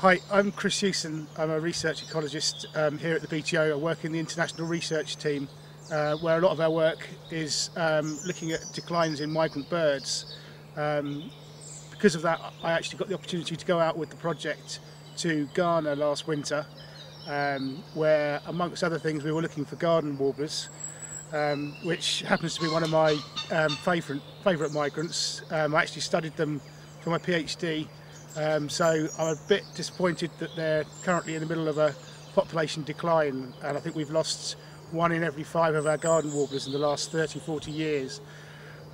Hi, I'm Chris Hewson. I'm a research ecologist um, here at the BTO. I work in the international research team uh, where a lot of our work is um, looking at declines in migrant birds. Um, because of that, I actually got the opportunity to go out with the project to Ghana last winter, um, where amongst other things we were looking for garden warblers, um, which happens to be one of my um, favourite favourite migrants. I actually studied them for my PhD, um, so I'm a bit disappointed that they're currently in the middle of a population decline, and I think we've lost one in every five of our garden warblers in the last 30, 40 years.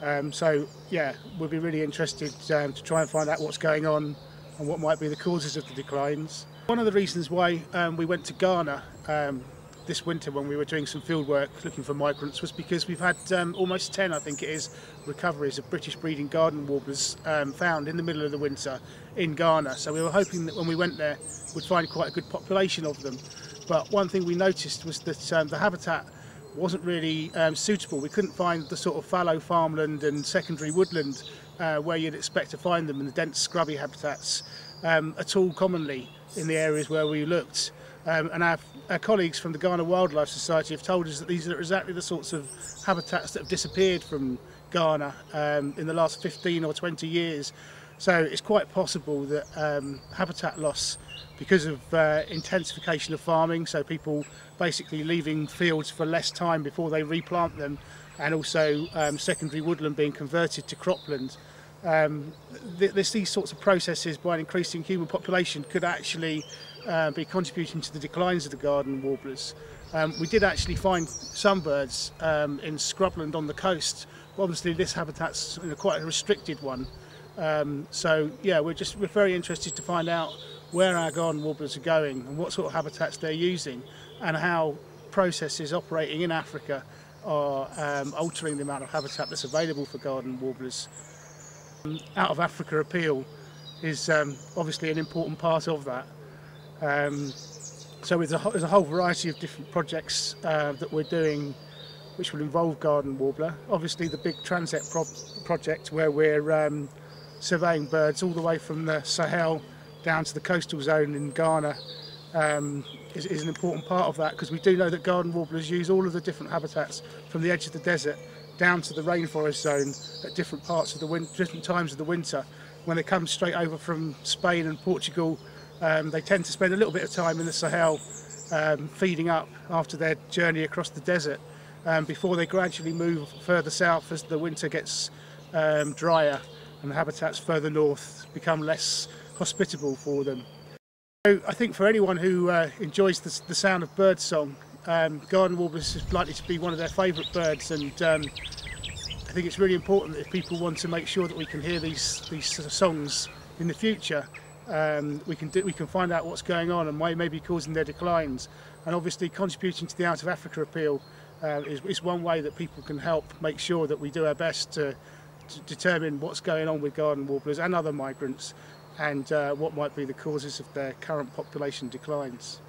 Um, so yeah, we'll be really interested um, to try and find out what's going on and what might be the causes of the declines. One of the reasons why um, we went to Ghana um, this winter when we were doing some field work looking for migrants was because we've had um, almost 10, I think it is, recoveries of British breeding garden warblers um, found in the middle of the winter in Ghana. So we were hoping that when we went there we'd find quite a good population of them. But one thing we noticed was that um, the habitat wasn't really um, suitable. We couldn't find the sort of fallow farmland and secondary woodland uh, where you'd expect to find them in the dense scrubby habitats um, at all commonly in the areas where we looked. Um, and our, our, colleagues from the Ghana Wildlife Society have told us that these are exactly the sorts of habitats that have disappeared from Ghana um, in the last 15 or 20 years. So it's quite possible that um, habitat loss because of uh, intensification of farming, so people basically leaving fields for less time before they replant them, and also um, secondary woodland being converted to cropland. Um, th these sorts of processes by an increasing human population could actually uh, be contributing to the declines of the garden warblers. Um, we did actually find some birds um, in scrubland on the coast. Obviously this habitat's know, quite a restricted one. Um, so yeah, we're just we're very interested to find out where our garden warblers are going and what sort of habitats they're using and how processes operating in Africa are um, altering the amount of habitat that's available for garden warblers. Um, out of Africa appeal is um, obviously an important part of that. Um, so there's a, there's a, whole variety of different projects uh, that we're doing which will involve garden warbler. Obviously the big Transect pro project where we're um, surveying birds all the way from the Sahel down to the coastal zone in Ghana um, is, is, an important part of that because we do know that garden warblers use all of the different habitats from the edge of the desert down to the rainforest zone at different parts of the different times of the winter. When they come straight over from Spain and Portugal, um, they tend to spend a little bit of time in the Sahel um, feeding up after their journey across the desert um, before they gradually move further south as the winter gets um, drier and the habitats further north become less hospitable for them. So I think for anyone who uh, enjoys the, the, sound of bird song, um, garden warblers is likely to be one of their favourite birds and um, I think it's really important that if people want to make sure that we can hear these, these sort of songs in the future, um, we, can do, we can find out what's going on and why may be causing their declines. And obviously contributing to the Out of Africa appeal uh, is, is one way that people can help make sure that we do our best to, to determine what's going on with garden warblers and other migrants and uh, what might be the causes of their current population declines.